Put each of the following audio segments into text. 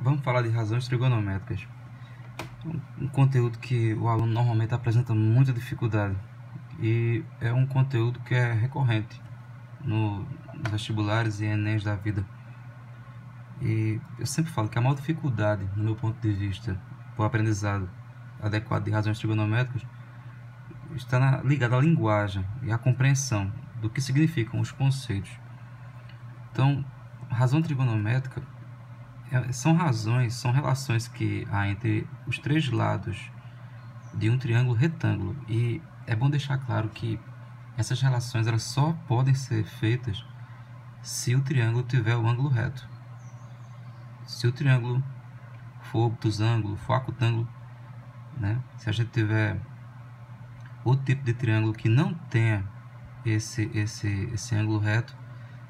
Vamos falar de razões trigonométricas. Um conteúdo que o aluno normalmente apresenta muita dificuldade e é um conteúdo que é recorrente no, nos vestibulares e enems da vida. E eu sempre falo que a maior dificuldade, no meu ponto de vista, para o aprendizado adequado de razões trigonométricas está na, ligada à linguagem e à compreensão do que significam os conceitos. Então, razão trigonométrica são razões, são relações que há entre os três lados de um triângulo retângulo e é bom deixar claro que essas relações elas só podem ser feitas se o triângulo tiver o ângulo reto. Se o triângulo for obtusângulo, for acutângulo, né? se a gente tiver outro tipo de triângulo que não tenha esse, esse, esse ângulo reto,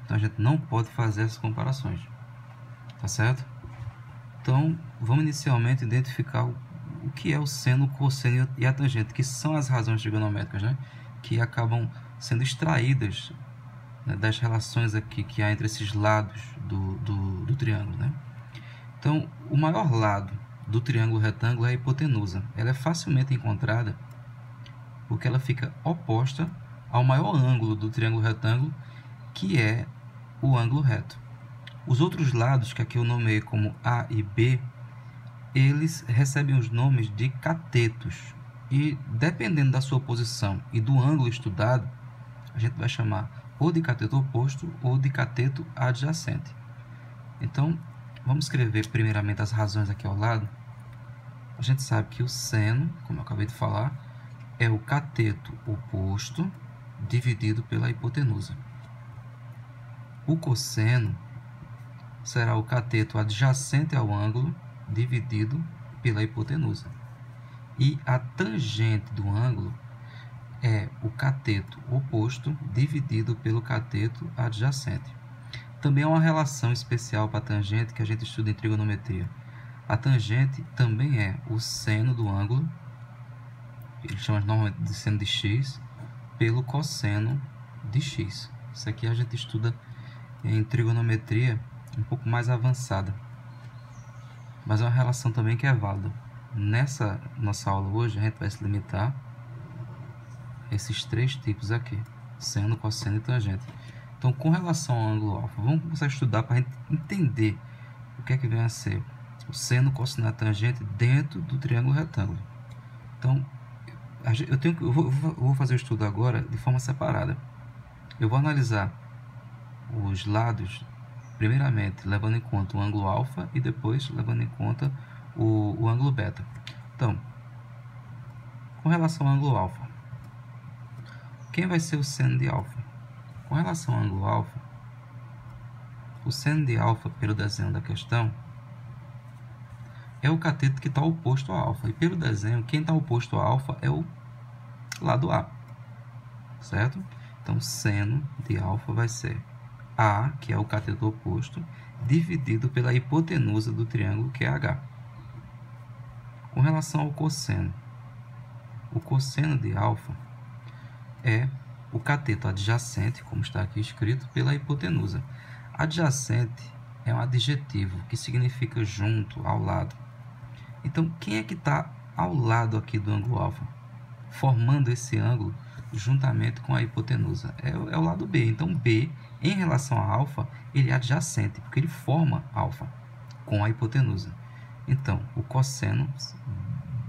então a gente não pode fazer essas comparações. Tá certo? Então, vamos inicialmente identificar o, que é o seno, o cosseno e a tangente, que são as razões trigonométricas, né? Que acabam sendo extraídas né, das relações aqui que há entre esses lados do, do, do triângulo, né? Então, o maior lado do triângulo retângulo é a hipotenusa. Ela é facilmente encontrada porque ela fica oposta ao maior ângulo do triângulo retângulo, que é o ângulo reto. Os outros lados, que aqui eu nomeei como A e B, eles recebem os nomes de catetos. E dependendo da sua posição e do ângulo estudado, a gente vai chamar ou de cateto oposto ou de cateto adjacente. Então, vamos escrever primeiramente as razões aqui ao lado. A gente sabe que o seno, como eu acabei de falar, é o cateto oposto dividido pela hipotenusa. O cosseno será o cateto adjacente ao ângulo dividido pela hipotenusa. E a tangente do ângulo é o cateto oposto dividido pelo cateto adjacente. Também há uma relação especial para a tangente que a gente estuda em trigonometria. A tangente também é o seno do ângulo, ele chama normalmente de seno de x, pelo cosseno de x. Isso aqui a gente estuda em trigonometria um pouco mais avançada. Mas é uma relação também que é válida. Nessa nossa aula hoje, a gente vai se limitar a esses três tipos aqui, seno, cosseno e tangente. Então, com relação ao ângulo alfa, vamos começar a estudar para a gente entender o que é que vem a ser o seno, cosseno e tangente dentro do triângulo retângulo. Então, eu, tenho, eu vou, eu vou fazer o estudo agora de forma separada. Eu vou analisar os lados primeiramente levando em conta o ângulo alfa e depois levando em conta o, o ângulo beta. Então, com relação ao ângulo alfa, quem vai ser o seno de alfa? Com relação ao ângulo alfa, o seno de alfa, pelo desenho da questão, é o cateto que está oposto a alfa. E pelo desenho, quem está oposto a alfa é o lado A. Certo? Então, seno de alfa vai ser a, que é o cateto oposto, dividido pela hipotenusa do triângulo, que é H. Com relação ao cosseno, o cosseno de alfa é o cateto adjacente, como está aqui escrito, pela hipotenusa. Adjacente é um adjetivo que significa junto, ao lado. Então, quem é que está ao lado aqui do ângulo alfa? Formando esse ângulo juntamente com a hipotenusa. É, é o lado B. Então, B em relação a alfa, ele é adjacente, porque ele forma alfa com a hipotenusa. Então, o cosseno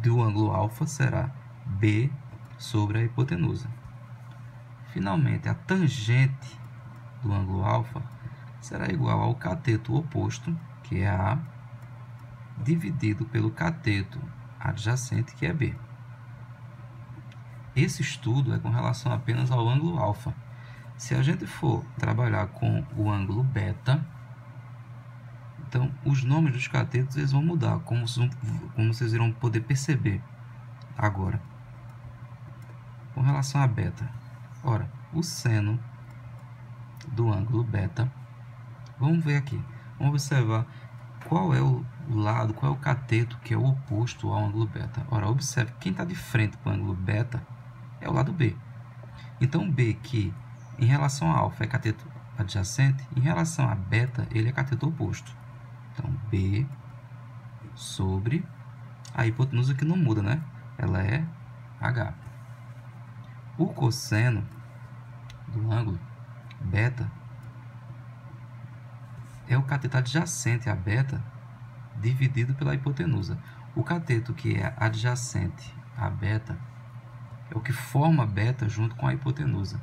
do ângulo alfa será B sobre a hipotenusa. Finalmente, a tangente do ângulo alfa será igual ao cateto oposto, que é A, dividido pelo cateto adjacente, que é B. Esse estudo é com relação apenas ao ângulo alfa. Se a gente for trabalhar com o ângulo beta, então os nomes dos catetos eles vão mudar, como, como vocês irão poder perceber agora. Com relação a beta, ora, o seno do ângulo beta, vamos ver aqui, vamos observar qual é o lado, qual é o cateto que é o oposto ao ângulo beta. Ora, observe, quem está de frente para o ângulo beta é o lado B. Então, B que em relação a alfa é cateto adjacente, em relação a beta, ele é cateto oposto. Então, B sobre a hipotenusa que não muda, né? Ela é H. O cosseno do ângulo beta é o cateto adjacente a beta dividido pela hipotenusa. O cateto que é adjacente a beta é o que forma beta junto com a hipotenusa.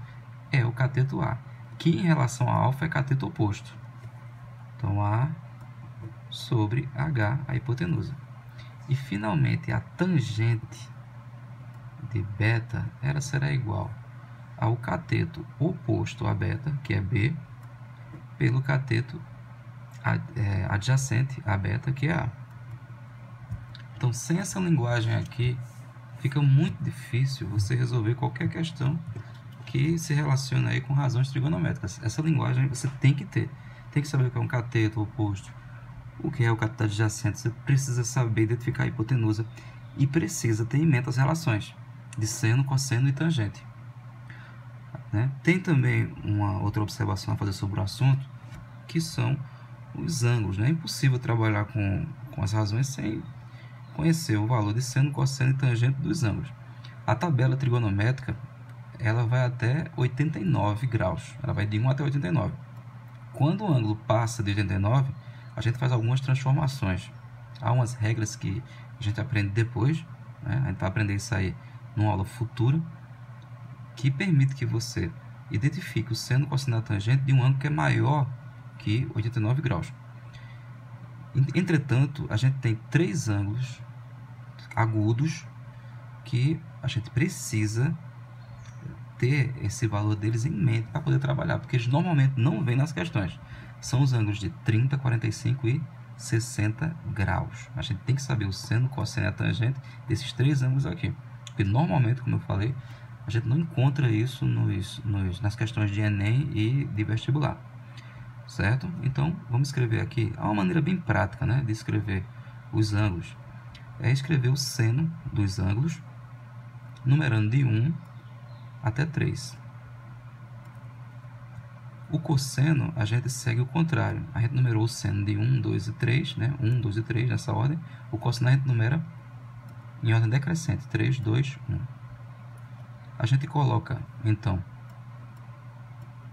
É o cateto A, que em relação a alfa é cateto oposto. Então, A sobre H, a hipotenusa. E, finalmente, a tangente de beta ela será igual ao cateto oposto a beta, que é B, pelo cateto é, adjacente a beta, que é A. Então, sem essa linguagem aqui, fica muito difícil você resolver qualquer questão que se relacione aí com razões trigonométricas. Essa linguagem você tem que ter. Tem que saber o que é um cateto oposto, o que é o cateto adjacente. Você precisa saber identificar a hipotenusa e precisa ter em mente as relações de seno, cosseno e tangente. Né? Tem também uma outra observação a fazer sobre o assunto, que são os ângulos. Né? É impossível trabalhar com, com as razões sem conhecer o valor de seno, cosseno e tangente dos ângulos. A tabela trigonométrica ela vai até 89 graus, ela vai de 1 até 89. Quando o ângulo passa de 89, a gente faz algumas transformações. Há umas regras que a gente aprende depois, né? a gente vai aprender isso aí numa aula futura, que permite que você identifique o seno, cosseno e tangente de um ângulo que é maior que 89 graus. Entretanto, a gente tem três ângulos agudos que a gente precisa ter esse valor deles em mente para poder trabalhar, porque eles normalmente não vêm nas questões. São os ângulos de 30, 45 e 60 graus. A gente tem que saber o seno, cosseno e a tangente desses três ângulos aqui. Porque normalmente, como eu falei, a gente não encontra isso nos, nos, nas questões de Enem e de vestibular. Certo? Então, vamos escrever aqui. Há uma maneira bem prática né, de escrever os ângulos é escrever o seno dos ângulos, numerando de 1 até 3. O cosseno, a gente segue o contrário. A gente numerou o seno de 1, 2 e 3, né? 1, 2 e 3 nessa ordem. O cosseno a gente numera em ordem decrescente, 3, 2, 1. A gente coloca, então,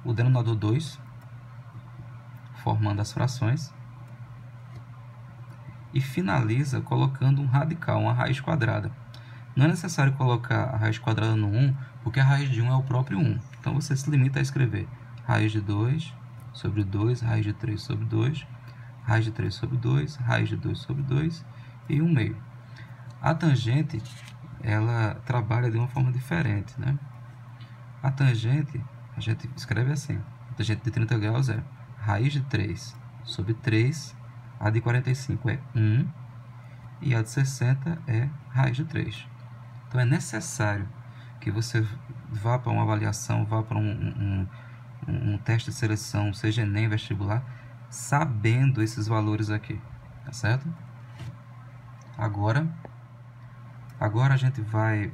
o denominador 2, formando as frações, e finaliza colocando um radical, uma raiz quadrada. Não é necessário colocar a raiz quadrada no 1, porque a raiz de 1 é o próprio 1. Então você se limita a escrever raiz de 2 sobre 2, raiz de 3 sobre 2, raiz de 3 sobre 2, raiz de 2 sobre 2 e 1 meio. A tangente, ela trabalha de uma forma diferente, né? A tangente, a gente escreve assim, a tangente de 30 graus é raiz de 3 sobre 3 a de 45 é 1 e a de 60 é raiz de 3. Então é necessário que você vá para uma avaliação, vá para um, um, um teste de seleção, seja Enem, vestibular, sabendo esses valores aqui, tá certo? Agora, agora a gente vai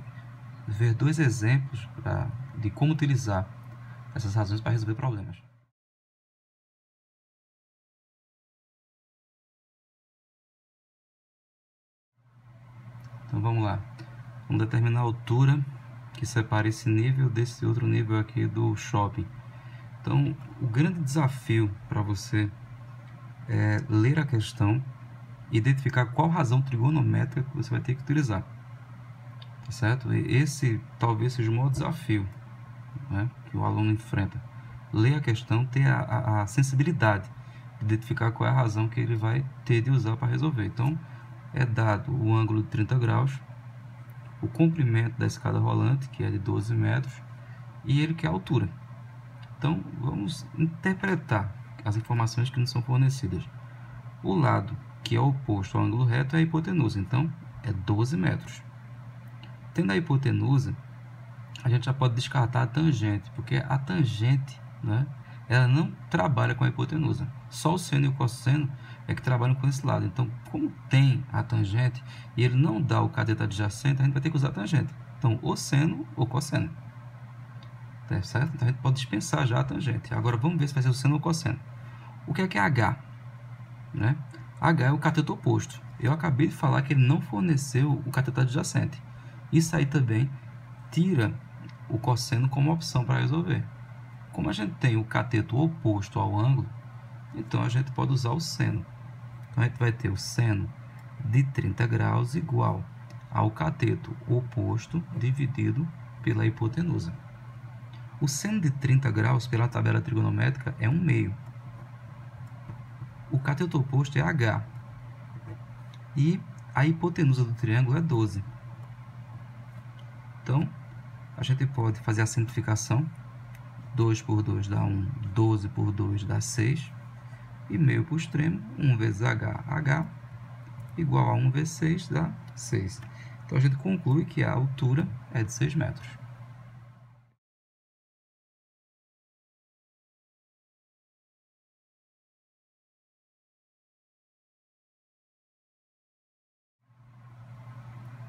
ver dois exemplos pra, de como utilizar essas razões para resolver problemas. Então vamos lá. Vamos determinar a altura que separa esse nível desse outro nível aqui do shopping. Então, o grande desafio para você é ler a questão identificar qual razão trigonométrica que você vai ter que utilizar. Tá certo? E esse talvez seja o maior desafio né, que o aluno enfrenta. Ler a questão, ter a, a, a sensibilidade de identificar qual é a razão que ele vai ter de usar para resolver. Então, é dado o ângulo de 30 graus, o comprimento da escada rolante, que é de 12 metros, e ele quer a altura. Então, vamos interpretar as informações que nos são fornecidas. O lado que é oposto ao ângulo reto é a hipotenusa, então é 12 metros. Tendo a hipotenusa, a gente já pode descartar a tangente, porque a tangente né, ela não trabalha com a hipotenusa. Só o seno e o cosseno é que trabalham com esse lado. Então, como tem a tangente e ele não dá o cateto adjacente, a gente vai ter que usar a tangente. Então, ou seno ou cosseno. Tá certo? Então, a gente pode dispensar já a tangente. Agora, vamos ver se vai ser o seno ou cosseno. O que é que é H? Né? H é o cateto oposto. eu acabei de falar que ele não forneceu o cateto adjacente. Isso aí também tira o cosseno como opção para resolver. Como a gente tem o cateto oposto ao ângulo, então a gente pode usar o seno. Então a gente vai ter o seno de 30 graus igual ao cateto oposto dividido pela hipotenusa. O seno de 30 graus pela tabela trigonométrica é 1 meio. O cateto oposto é h. E a hipotenusa do triângulo é 12. Então, a gente pode fazer a simplificação. 2 por 2 dá 1, 12 por 2 dá 6. E meio para o extremo, 1 vezes h, h, igual a 1 vezes 6 dá 6. Então, a gente conclui que a altura é de 6 metros.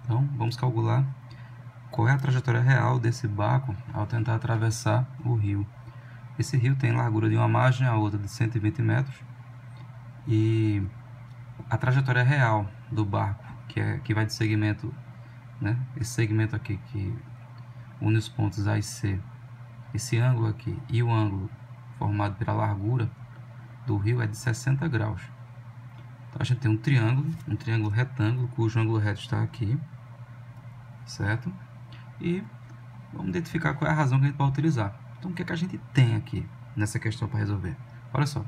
Então, vamos calcular qual é a trajetória real desse barco ao tentar atravessar o rio. Esse rio tem largura de uma margem a outra de 120 metros e a trajetória real do barco, que, é, que vai de segmento, né, esse segmento aqui que une os pontos A e C, esse ângulo aqui e o ângulo formado pela largura do rio é de 60 graus. Então a gente tem um triângulo, um triângulo retângulo, cujo ângulo reto está aqui, certo? E vamos identificar qual é a razão que a gente vai utilizar. Então, o que é que a gente tem aqui nessa questão para resolver? Olha só,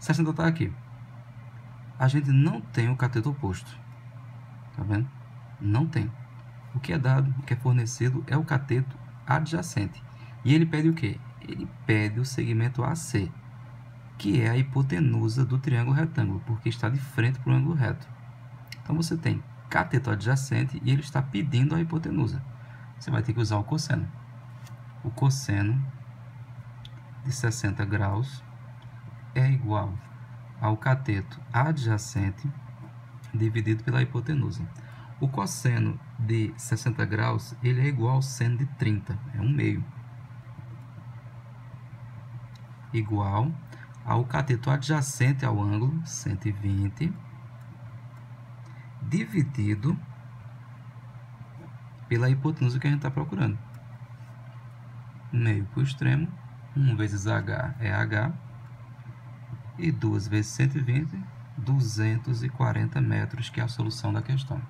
60 está aqui. A gente não tem o cateto oposto. Tá vendo? Não tem. O que é dado, o que é fornecido é o cateto adjacente. E ele pede o quê? Ele pede o segmento AC, que é a hipotenusa do triângulo retângulo, porque está de frente para o ângulo reto. Então você tem cateto adjacente e ele está pedindo a hipotenusa. Você vai ter que usar o cosseno. O cosseno de 60 graus é igual ao cateto adjacente dividido pela hipotenusa. O cosseno de 60 graus ele é igual ao seno de 30, é um meio. Igual ao cateto adjacente ao ângulo, 120, dividido pela hipotenusa que a gente está procurando. Meio para o extremo, 1 vezes h é h, e 2 vezes 120, 240 metros, que é a solução da questão.